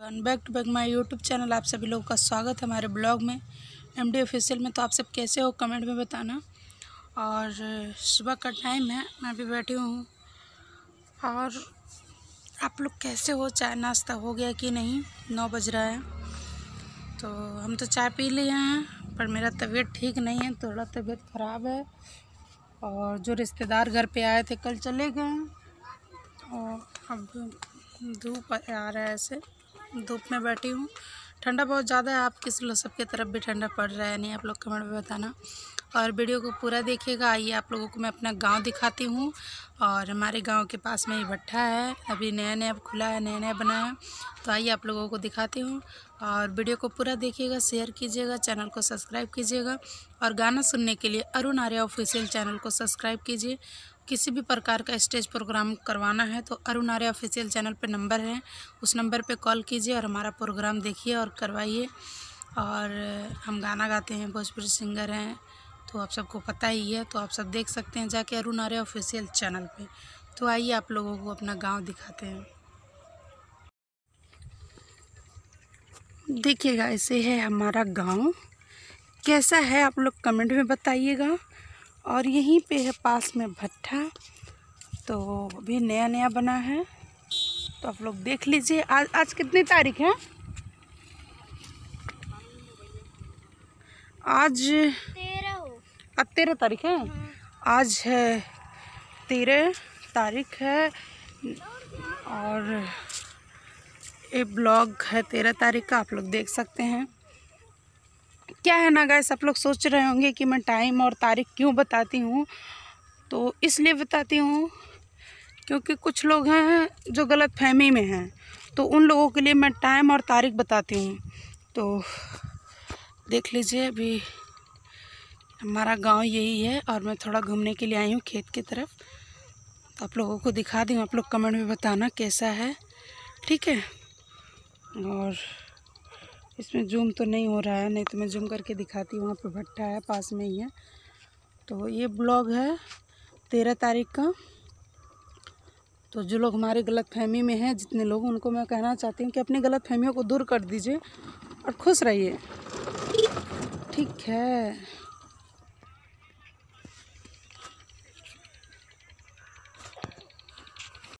Back to back my YouTube channel आप सभी लोगों का स्वागत है हमारे ब्लॉग में। एम डी ऑफिशियल में तो आप सब कैसे हो कमेंट में बताना। और सुबह का टाइम है, मैं भी बैठी हूँ। और आप लोग कैसे हो? चाय नाश्ता हो गया कि नहीं? नौ बज रहा है। तो हम तो चाय पी लिए हैं, पर मेरा तबीयत ठीक नहीं है, थोड़ा तबीयत ख़राब है। और जो रिश्तेदार घर पे आए थे, कल चले गए। और अब धूप आ रहा है ऐसे। धूप में बैठी हूँ। ठंडा बहुत ज़्यादा है, आप किस लोग सबके तरफ़ भी ठंडा पड़ रहा है, नहीं आप लोग कमेंट में बताना। और वीडियो को पूरा देखिएगा, आइए आप लोगों को मैं अपना गाँव दिखाती हूँ। और हमारे गाँव के पास में ही भट्ठा है, अभी नया नया खुला है नया नया बना है तो आइए आप लोगों को दिखाती हूँ। और वीडियो को पूरा देखिएगा, शेयर कीजिएगा, चैनल को सब्सक्राइब कीजिएगा। और गाना सुनने के लिए अरुण आर्या ऑफिशियल चैनल को सब्सक्राइब कीजिए। किसी भी प्रकार का स्टेज प्रोग्राम करवाना है तो अरुण आर्य ऑफिशियल चैनल पे नंबर है। उस नंबर पे कॉल कीजिए और हमारा प्रोग्राम देखिए और करवाइए। और हम गाना गाते हैं, भोजपुरी सिंगर हैं तो आप सबको पता ही है तो आप सब देख सकते हैं जाके अरुण आर्य ऑफिशियल चैनल पे। तो आइए आप लोगों को अपना गाँव दिखाते हैं। देखिएगा, ऐसे है हमारा गाँव। कैसा है आप लोग कमेंट में बताइएगा। और यहीं पे है पास में भट्ठा तो अभी नया नया बना है। तो आप लोग देख लीजिए आज आज कितनी तारीख है? आज आज तेरह तारीख है। आज है तेरह तारीख है। और ये ब्लॉग है तेरह तारीख का आप लोग देख सकते हैं। क्या है ना गैस आप लोग सोच रहे होंगे कि मैं टाइम और तारीख क्यों बताती हूँ? तो इसलिए बताती हूँ क्योंकि कुछ लोग हैं जो गलत फहमी में हैं। तो उन लोगों के लिए मैं टाइम और तारीख बताती हूँ। तो देख लीजिए अभी हमारा गाँव यही है और मैं थोड़ा घूमने के लिए आई हूँ खेत की तरफ़। तो आप लोगों को दिखा दूँ आप लोग कमेंट में बताना कैसा है। ठीक है? और इसमें जूम तो नहीं हो रहा है, नहीं तो मैं जूम करके दिखाती हूँ, वहाँ पर भट्टा है, पास में ही है। तो ये ब्लॉग है तेरह तारीख का। तो जो लोग हमारे गलत फहमी में हैं, जितने लोग उनको मैं कहना चाहती हूँ कि अपनी गलत फहमियों को दूर कर दीजिए और खुश रहिए। ठीक है।